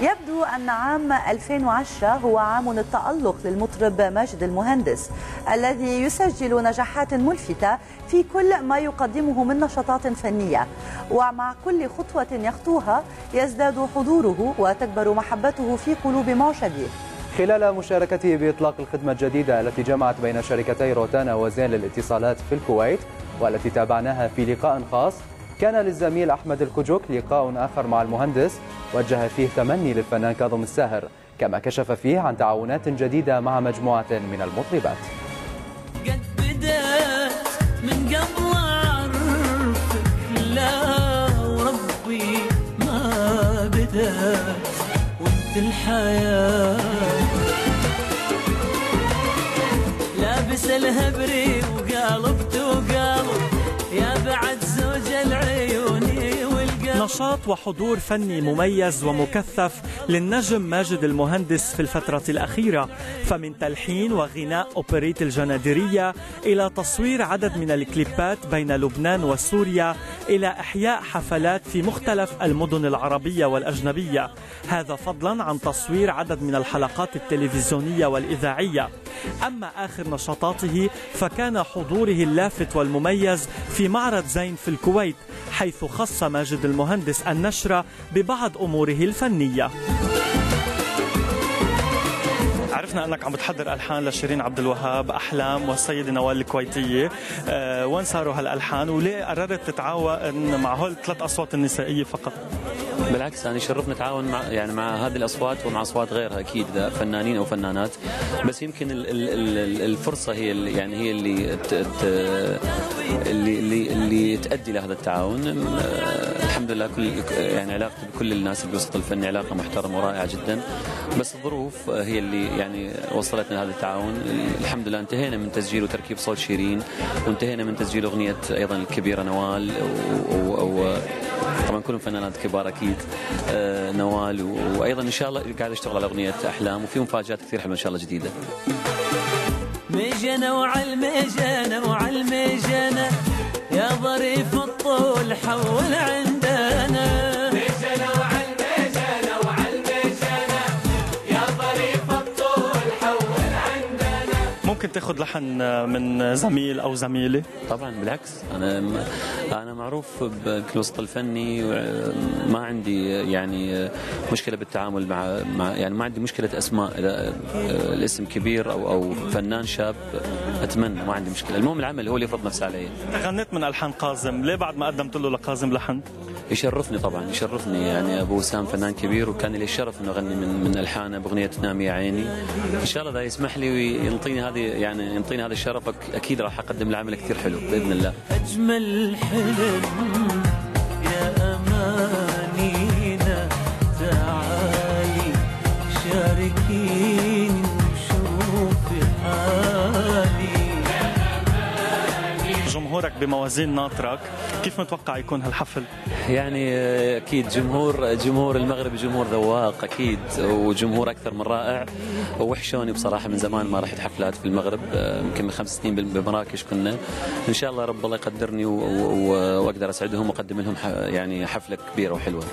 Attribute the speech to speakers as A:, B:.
A: يبدو أن عام 2010 هو عام التألق للمطرب ماجد المهندس الذي يسجل نجاحات ملفتة في كل ما يقدمه من نشاطات فنية. ومع كل خطوة يخطوها يزداد حضوره وتكبر محبته في قلوب معشبيه
B: خلال مشاركته بإطلاق الخدمة الجديدة التي جمعت بين شركتي روتانا وزين للاتصالات في الكويت والتي تابعناها في لقاء خاص كان للزميل أحمد الكجوك لقاء آخر مع المهندس وجه فيه تمني للفنان كاظم الساهر كما كشف فيه عن تعاونات جديدة مع مجموعة من المطربات.
C: من قبل أعرفك لا وربي ما بدأت وانت الحياة. لابس الهبري وقالبت وقالب يا بعد زوج والقلب
D: نشاط وحضور فني مميز ومكثف للنجم ماجد المهندس في الفترة الأخيرة. فمن تلحين وغناء أوبريت الجنادرية إلى تصوير عدد من الكليبات بين لبنان وسوريا إلى إحياء حفلات في مختلف المدن العربية والأجنبية. هذا فضلا عن تصوير عدد من الحلقات التلفزيونية والإذاعية. أما آخر نشاطاته فكان حضوره اللافت والمميز في معرض زين في الكويت حيث خص ماجد المهندس النشرة ببعض أموره الفنية. عرفنا أنك عم بتحضر ألحان لشيرين عبد الوهاب أحلام والسيدة نوال الكويتية. أه وين صاروا هالألحان؟ وليه قررت تتعاون مع هول الثلاث أصوات النسائية فقط؟
E: بالعكس أنا يشرفني اتعاون مع يعني مع هذه الأصوات ومع أصوات غيرها أكيد فنانين أو فنانات. بس يمكن ال ال ال الفرصة هي اللي يعني هي اللي ت ت اللي اللي اللي تؤدي لهذا التعاون. الحمد لله كل يعني علاقتي بكل الناس اللي بالوسط الفني علاقة محترمة ورائعة جدا. بس الظروف هي اللي يعني وصلتنا لهذا التعاون. الحمد لله انتهينا من تسجيل وتركيب صوت شيرين وانتهينا من تسجيل أغنية أيضا الكبيرة نوال و, و طبعا كلهم فنانات كبار أكيد آه نوال وأيضا إن شاء الله قاعد اشتغل على أغنية أحلام وفي مفاجآت كثير حلوة إن شاء الله جديدة.
C: مجنة وعالمجنة وعالمجنة يا ظريف الطول حول عندنا.
D: تاخذ لحن من زميل أو زميلة؟
E: طبعا بالعكس. أنا أنا معروف بالوسط الفني ما عندي يعني مشكلة بالتعامل مع مع يعني ما عندي مشكلة أسماء إذا الاسم كبير أو أو فنان شاب أتمنى ما عندي مشكلة. المهم العمل هو اللي يفرض نفسه علي.
D: غنيت من ألحان قاسم ليه بعد ما قدمت له لقاسم لحن؟
E: يشرفني طبعا يشرفني يعني أبو وسام فنان كبير وكان لي الشرف إنه أغني من من الحانه باغنيه نام يا عيني. إن شاء الله إذا يسمح لي وينطيني هذه يعني ينطيني هذا الشرف أكيد راح أقدم له عمل كثير حلو بإذن الله.
C: أجمل حلم
D: جمهورك بموازين ناطرك كيف متوقع يكون هالحفل؟
E: يعني أكيد جمهور جمهور المغرب جمهور ذواق أكيد وجمهور أكثر من رائع. وحشوني بصراحة من زمان ما رحت حفلات في المغرب يمكن من خمس سنين بمراكش كنا. إن شاء الله رب الله يقدرني وأقدر اسعدهم وأقدم لهم يعني
C: حفلة كبيرة وحلوة.